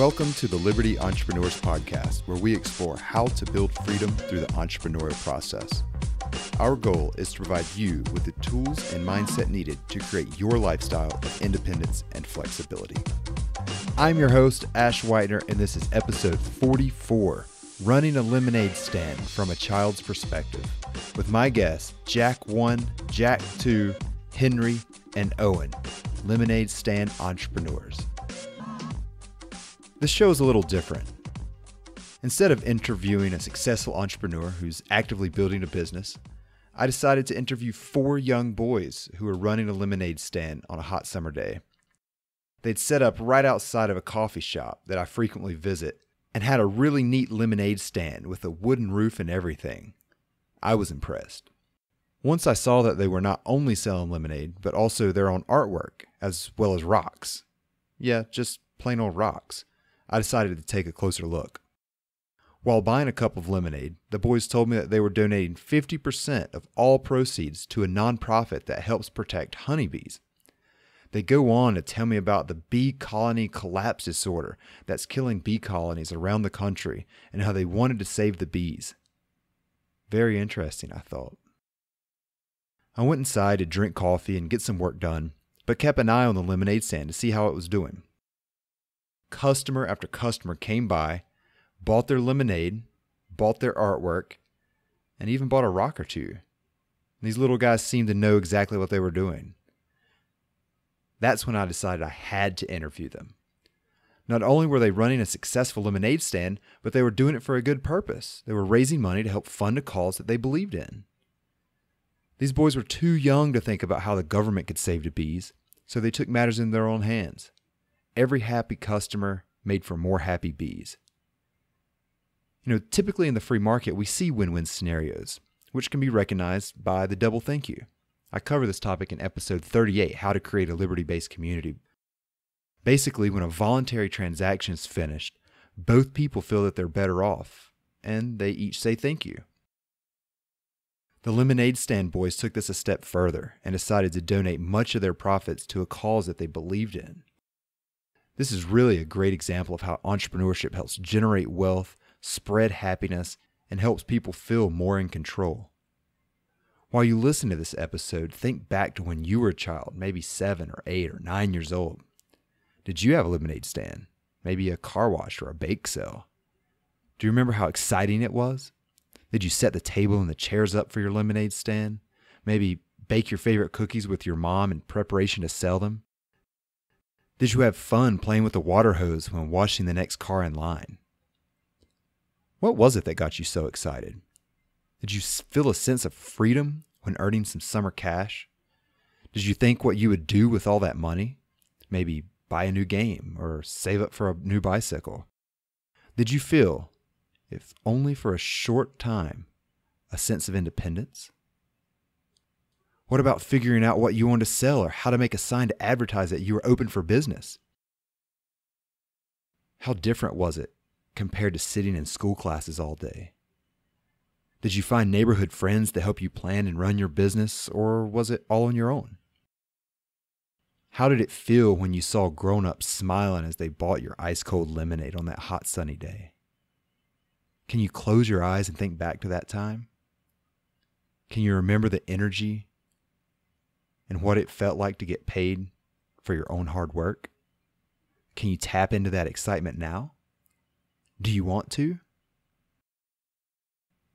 Welcome to the Liberty Entrepreneurs Podcast, where we explore how to build freedom through the entrepreneurial process. Our goal is to provide you with the tools and mindset needed to create your lifestyle of independence and flexibility. I'm your host, Ash Whitener, and this is episode 44 Running a Lemonade Stand from a Child's Perspective, with my guests, Jack 1, Jack 2, Henry, and Owen, lemonade stand entrepreneurs. This show is a little different. Instead of interviewing a successful entrepreneur who's actively building a business, I decided to interview four young boys who were running a lemonade stand on a hot summer day. They'd set up right outside of a coffee shop that I frequently visit and had a really neat lemonade stand with a wooden roof and everything. I was impressed. Once I saw that they were not only selling lemonade, but also their own artwork, as well as rocks. Yeah, just plain old rocks. I decided to take a closer look. While buying a cup of lemonade, the boys told me that they were donating 50% of all proceeds to a nonprofit that helps protect honeybees. They go on to tell me about the bee colony collapse disorder that's killing bee colonies around the country and how they wanted to save the bees. Very interesting, I thought. I went inside to drink coffee and get some work done, but kept an eye on the lemonade stand to see how it was doing. Customer after customer came by, bought their lemonade, bought their artwork, and even bought a rock or two. These little guys seemed to know exactly what they were doing. That's when I decided I had to interview them. Not only were they running a successful lemonade stand, but they were doing it for a good purpose. They were raising money to help fund a cause that they believed in. These boys were too young to think about how the government could save the bees, so they took matters in their own hands. Every happy customer made for more happy bees. You know, typically in the free market, we see win win scenarios, which can be recognized by the double thank you. I cover this topic in episode 38 How to Create a Liberty Based Community. Basically, when a voluntary transaction is finished, both people feel that they're better off, and they each say thank you. The lemonade stand boys took this a step further and decided to donate much of their profits to a cause that they believed in. This is really a great example of how entrepreneurship helps generate wealth, spread happiness, and helps people feel more in control. While you listen to this episode, think back to when you were a child, maybe seven or eight or nine years old. Did you have a lemonade stand? Maybe a car wash or a bake sale? Do you remember how exciting it was? Did you set the table and the chairs up for your lemonade stand? Maybe bake your favorite cookies with your mom in preparation to sell them? Did you have fun playing with the water hose when washing the next car in line? What was it that got you so excited? Did you feel a sense of freedom when earning some summer cash? Did you think what you would do with all that money? Maybe buy a new game or save up for a new bicycle? Did you feel if only for a short time, a sense of independence? What about figuring out what you want to sell or how to make a sign to advertise that you were open for business? How different was it compared to sitting in school classes all day? Did you find neighborhood friends to help you plan and run your business, or was it all on your own? How did it feel when you saw grown ups smiling as they bought your ice cold lemonade on that hot sunny day? Can you close your eyes and think back to that time? Can you remember the energy and what it felt like to get paid for your own hard work? Can you tap into that excitement now? Do you want to?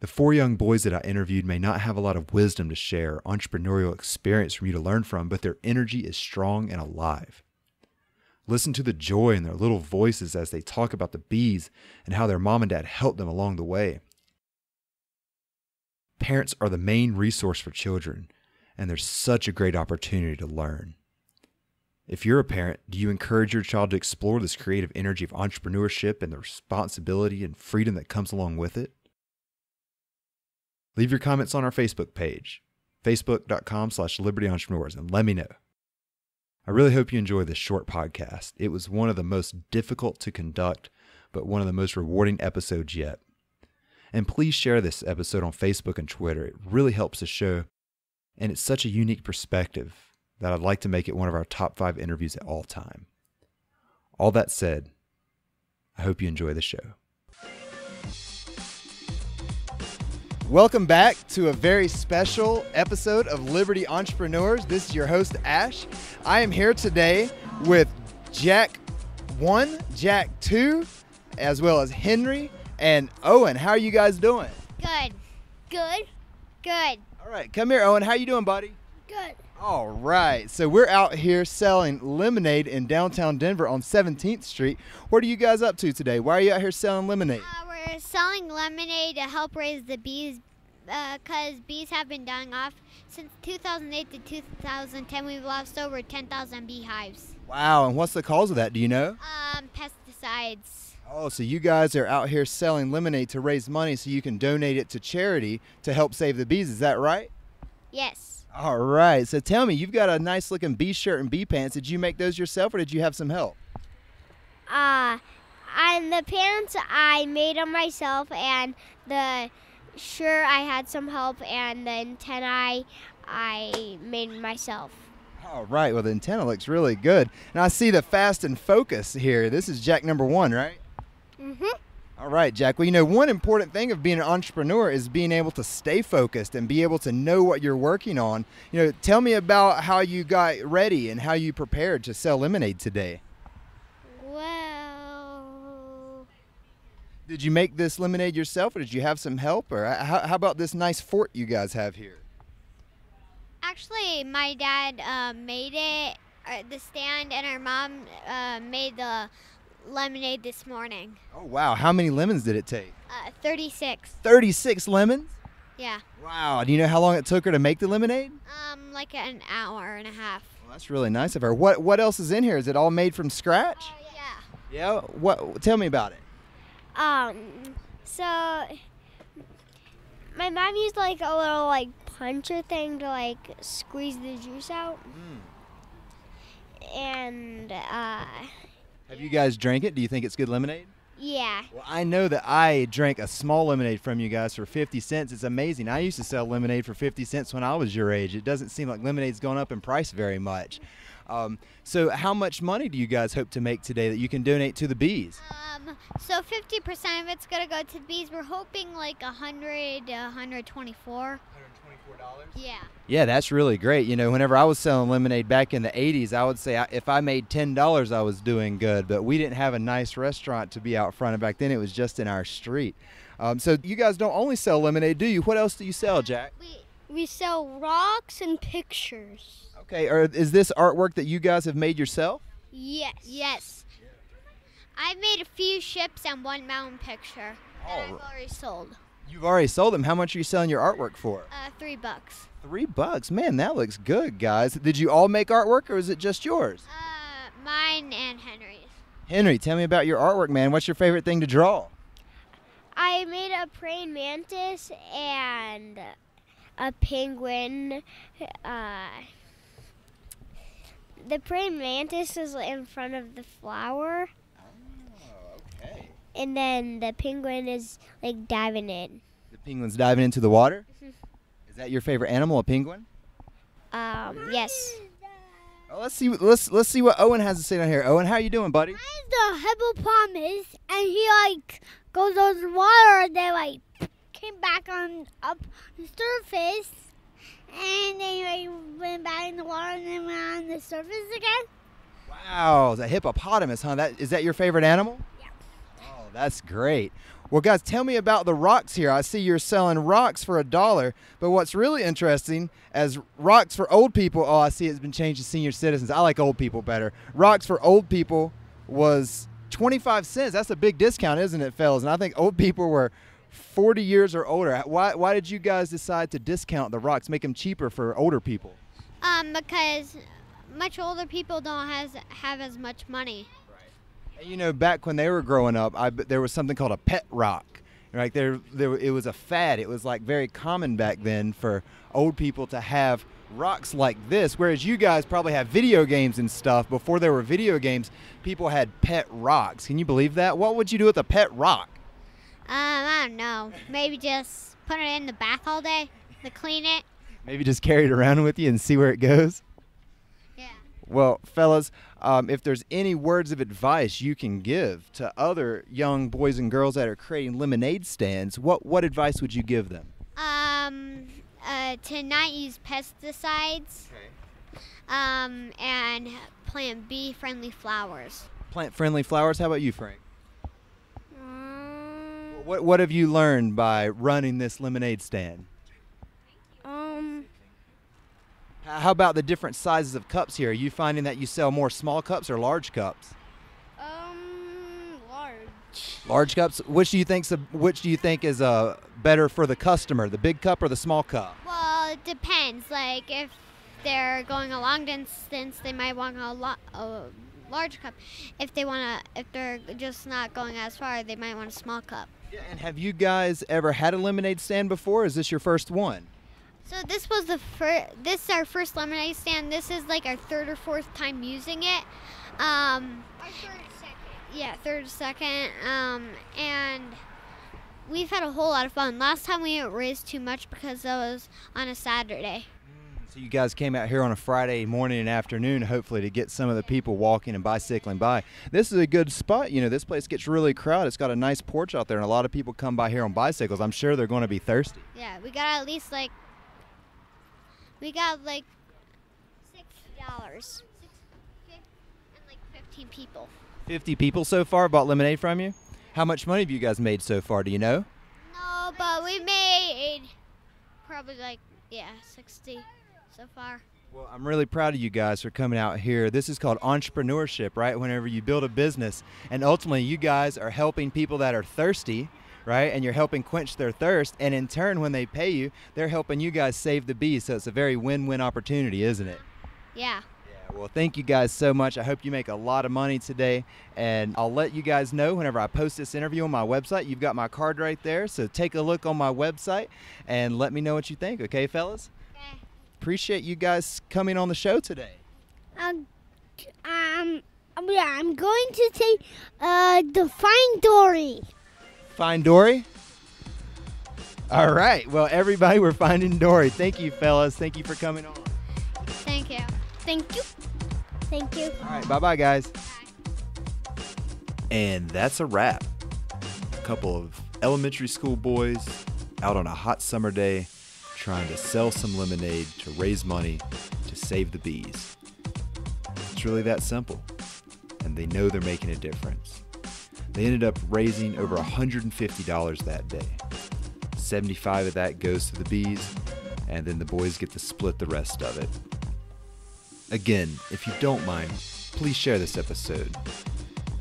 The four young boys that I interviewed may not have a lot of wisdom to share, entrepreneurial experience from you to learn from, but their energy is strong and alive. Listen to the joy in their little voices as they talk about the bees and how their mom and dad helped them along the way. Parents are the main resource for children, and there's such a great opportunity to learn. If you're a parent, do you encourage your child to explore this creative energy of entrepreneurship and the responsibility and freedom that comes along with it? Leave your comments on our Facebook page, facebook.com slash libertyentrepreneurs, and let me know. I really hope you enjoy this short podcast. It was one of the most difficult to conduct, but one of the most rewarding episodes yet. And please share this episode on Facebook and Twitter. It really helps the show, and it's such a unique perspective that I'd like to make it one of our top five interviews at all time. All that said, I hope you enjoy the show. Welcome back to a very special episode of Liberty Entrepreneurs. This is your host, Ash. I am here today with Jack 1, Jack 2, as well as Henry and Owen. How are you guys doing? Good. Good. Good. All right, come here, Owen. How you doing, buddy? Good. All right, so we're out here selling lemonade in downtown Denver on 17th Street. What are you guys up to today? Why are you out here selling lemonade? Uh, we're selling lemonade to help raise the bees because bees have been dying off. Since 2008 to 2010, we've lost over 10,000 beehives. Wow, and what's the cause of that? Do you know? Um, pesticides. Oh, so you guys are out here selling lemonade to raise money so you can donate it to charity to help save the bees. Is that right? Yes. All right. So tell me, you've got a nice looking bee shirt and bee pants. Did you make those yourself or did you have some help? Uh, and the pants I made them myself, and the shirt I had some help, and the antennae I made myself. All right. Well, the antenna looks really good. And I see the fast and focus here. This is Jack number one, right? Mm-hmm. All right, Jack. Well, you know, one important thing of being an entrepreneur is being able to stay focused and be able to know what you're working on. You know, tell me about how you got ready and how you prepared to sell lemonade today. Well, Did you make this lemonade yourself or did you have some help? Or how, how about this nice fort you guys have here? Actually, my dad uh, made it, uh, the stand, and our mom uh, made the lemonade this morning. Oh, wow. How many lemons did it take? Uh, 36. 36 lemons? Yeah. Wow. Do you know how long it took her to make the lemonade? Um, like an hour and a half. Well, that's really nice of her. What what else is in here? Is it all made from scratch? Yeah. Yeah. What tell me about it. um, so my mom used like a little like puncher thing to like squeeze the juice out, and uh, Have you guys drank it? Do you think it's good lemonade? yeah. Well, I know that I drank a small lemonade from you guys for 50 cents. It's amazing. I used to sell lemonade for 50 cents when I was your age. It doesn't seem like lemonade's gone up in price very much. Um, so, how much money do you guys hope to make today that you can donate to the bees? Um, so 50% of it's going to go to the bees. We're hoping like 100 to 124. Yeah. Yeah, that's really great. You know, whenever I was selling lemonade back in the 80s, I would say I, if I made $10, I was doing good. But we didn't have a nice restaurant to be out front. And back then, it was just in our street. Um, so, you guys don't only sell lemonade, do you? What else do you sell, Jack? We, We sell rocks and pictures. Okay, or is this artwork that you guys have made yourself? Yes. yes. I've made a few ships and one mountain picture that I've already sold. You've already sold them. How much are you selling your artwork for? Uh, three bucks. Three bucks. Man, that looks good, guys. Did you all make artwork or is it just yours? Uh, mine and Henry's. Henry, tell me about your artwork, man. What's your favorite thing to draw? I made a praying mantis and a penguin. Uh, the praying mantis is in front of the flower. And then the penguin is like diving in. The penguin's diving into the water? Is that your favorite animal, a penguin? Um, yes. Oh, let's see. Let's let's see what Owen has to say down here. Owen, how are you doing, buddy? the hippopotamus, and he like goes under water, and then like came back on up the surface, and then like went back in the water, and then went on the surface again. Wow, the hippopotamus, huh? That is that your favorite animal? That's great. Well, guys, tell me about the rocks here. I see you're selling rocks for a dollar, but what's really interesting as rocks for old people. Oh, I see it's been changed to senior citizens. I like old people better. Rocks for old people was 25 cents. That's a big discount, isn't it, fellas? And I think old people were 40 years or older. Why, why did you guys decide to discount the rocks, make them cheaper for older people? Um, because much older people don't has have as much money. You know, back when they were growing up, I, there was something called a pet rock. Right there, there, it was a fad. It was like very common back then for old people to have rocks like this. Whereas you guys probably have video games and stuff. Before there were video games, people had pet rocks. Can you believe that? What would you do with a pet rock? Um, I don't know. Maybe just put it in the bath all day to clean it. Maybe just carry it around with you and see where it goes. Well, fellas, um, if there's any words of advice you can give to other young boys and girls that are creating lemonade stands, what what advice would you give them? Um, uh, to not use pesticides. Um, and plant bee-friendly flowers. Plant friendly flowers. How about you, Frank? Um, What what have you learned by running this lemonade stand? um, H- How about the different sizes of cups here? Are you finding that you sell more small cups or large cups? um, large. Large cups. Which do you think's a, which do you think is uh, better for the customer, the big cup or the small cup? Well, it depends. Like if they're going a long distance, they might want a, lo- a large cup. If they want to, if they're just not going as far, they might want a small cup. Yeah, and have you guys ever had a lemonade stand before? Is this your first one? So this was the first. This is our first lemonade stand. This is like our third or fourth time using it. Um, Our third second. yeah, third or second. Um, and we've had a whole lot of fun. Last time we didn't raise too much because that was on a Saturday. So you guys came out here on a Friday morning and afternoon, hopefully to get some of the people walking and bicycling by. This is a good spot. You know, this place gets really crowded. It's got a nice porch out there, and a lot of people come by here on bicycles. I'm sure they're going to be thirsty. Yeah, we got at least like we got like sixty dollars. And like fifteen people. 50 people so far bought lemonade from you. How much money have you guys made so far? Do you know? No, but we made probably like yeah, sixty so far. Well, I'm really proud of you guys for coming out here. This is called entrepreneurship, right? Whenever you build a business, and ultimately you guys are helping people that are thirsty, right? And you're helping quench their thirst, and in turn, when they pay you, they're helping you guys save the bees. So it's a very win-win opportunity, isn't it? Yeah. Yeah, well, thank you guys so much. I hope you make a lot of money today. And I'll let you guys know whenever I post this interview on my website. You've got my card right there. So take a look on my website and let me know what you think, okay, fellas? Okay. Appreciate you guys coming on the show today. Um, um, yeah, I'm going to say, uh, define Dory. Find Dory? All right. Well, everybody, we're finding Dory. Thank you, fellas. Thank you for coming on. Thank you. Thank you. Thank you. All right. Bye bye, guys. And that's a wrap. A couple of elementary school boys out on a hot summer day trying to sell some lemonade to raise money to save the bees. It's really that simple. And they know they're making a difference. They ended up raising over $150 that day. 75 of that goes to the bees, and then the boys get to split the rest of it. Again, if you don't mind, please share this episode.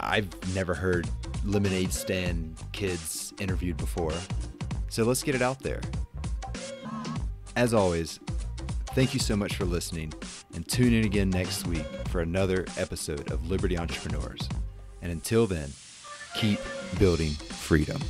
I've never heard lemonade stand kids interviewed before. So let's get it out there. As always, thank you so much for listening and tune in again next week for another episode of Liberty Entrepreneurs. And until then, keep building freedom.